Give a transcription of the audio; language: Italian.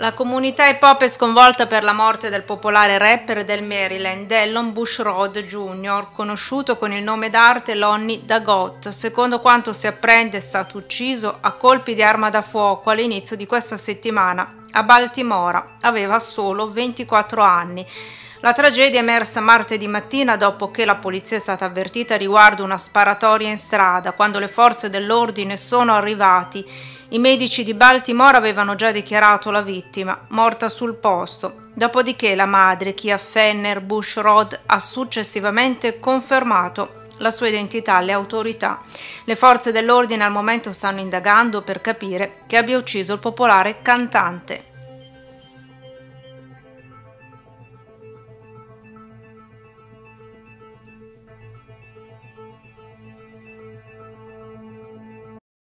La comunità hip hop è sconvolta per la morte del popolare rapper del Maryland, Dellon Bushrod Jr., conosciuto con il nome d'arte Lonnie Dagot. Secondo quanto si apprende è stato ucciso a colpi di arma da fuoco all'inizio di questa settimana a Baltimora. Aveva solo 24 anni. La tragedia è emersa martedì mattina dopo che la polizia è stata avvertita riguardo una sparatoria in strada, quando le forze dell'ordine sono arrivati i medici di Baltimore avevano già dichiarato la vittima morta sul posto, dopodiché la madre, Kia Fenner Bushrod, ha successivamente confermato la sua identità alle autorità. Le forze dell'ordine al momento stanno indagando per capire chi abbia ucciso il popolare cantante.